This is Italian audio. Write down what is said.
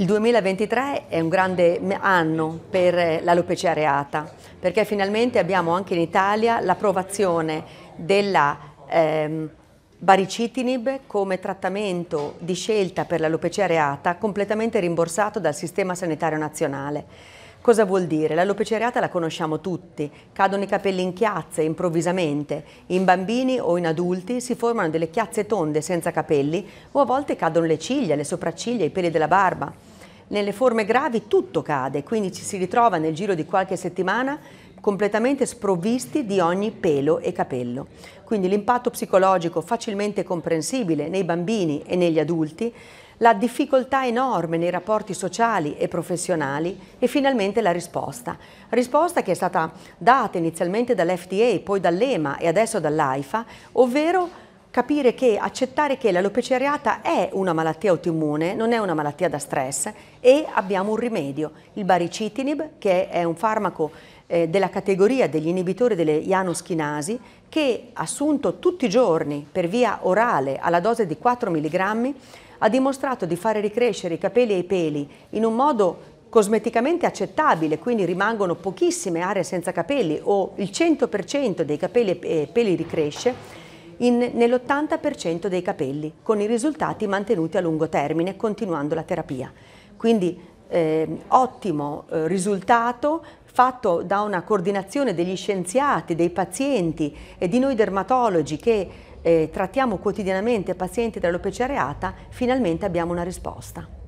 Il 2023 è un grande anno per l'alopecia areata perché finalmente abbiamo anche in Italia l'approvazione della ehm, baricitinib come trattamento di scelta per l'alopecia areata completamente rimborsato dal Sistema Sanitario Nazionale. Cosa vuol dire? L'alopecia areata la conosciamo tutti, cadono i capelli in chiazze improvvisamente, in bambini o in adulti si formano delle chiazze tonde senza capelli o a volte cadono le ciglia, le sopracciglia, i peli della barba. Nelle forme gravi tutto cade, quindi ci si ritrova nel giro di qualche settimana completamente sprovvisti di ogni pelo e capello. Quindi l'impatto psicologico facilmente comprensibile nei bambini e negli adulti, la difficoltà enorme nei rapporti sociali e professionali e finalmente la risposta. Risposta che è stata data inizialmente dall'FDA, poi dall'EMA e adesso dall'AIFA, ovvero capire che, accettare che l'alopecia areata è una malattia autoimmune, non è una malattia da stress e abbiamo un rimedio, il baricitinib che è un farmaco eh, della categoria degli inibitori delle Janus chinasi che assunto tutti i giorni per via orale alla dose di 4 mg ha dimostrato di fare ricrescere i capelli e i peli in un modo cosmeticamente accettabile, quindi rimangono pochissime aree senza capelli o il 100% dei capelli e peli ricresce nell'80% dei capelli, con i risultati mantenuti a lungo termine continuando la terapia. Quindi eh, ottimo eh, risultato fatto da una coordinazione degli scienziati, dei pazienti e di noi dermatologi che eh, trattiamo quotidianamente pazienti dell'alopecia areata, finalmente abbiamo una risposta.